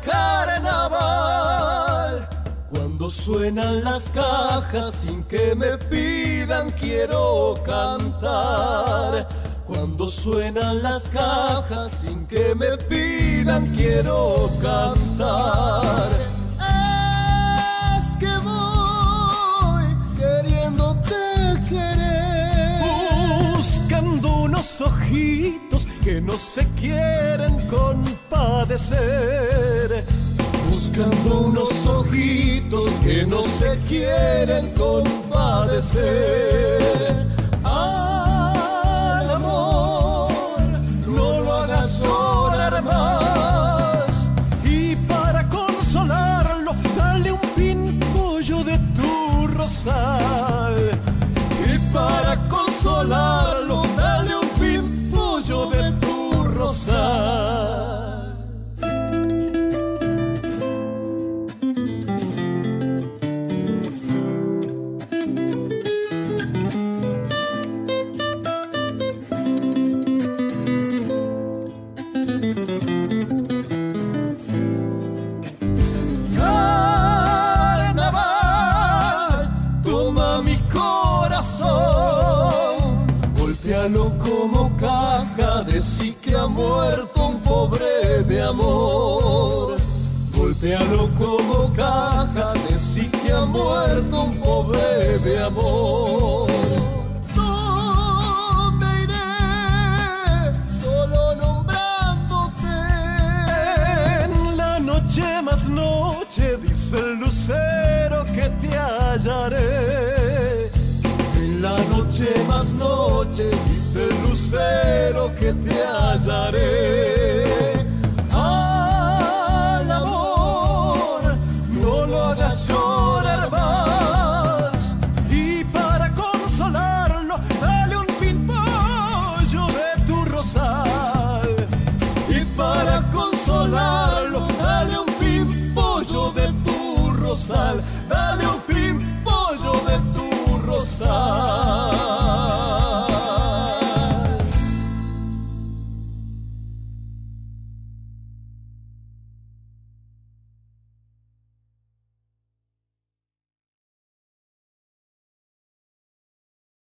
carnaval. Cuando suenan las cajas sin que me pidan quiero cantar. Cuando suenan las cajas sin que me pidan quiero cantar. Es que voy queriéndote querer. Buscando unos ojitos que no se quieren compadecer buscando unos ojitos que no se quieren compadecer. Al amor, no lo hagas llorar más. Y para consolarlo, dale un pimpollo de tu rosal. Y para consolarlo, sí que ha muerto un pobre de amor. Golpealo como caja, sí que ha muerto un pobre de amor. ¿Dónde iré solo nombrándote? En la noche más noche, dice el lucero que te hallaré. Noche más noche, dice el lucero que te hallaré.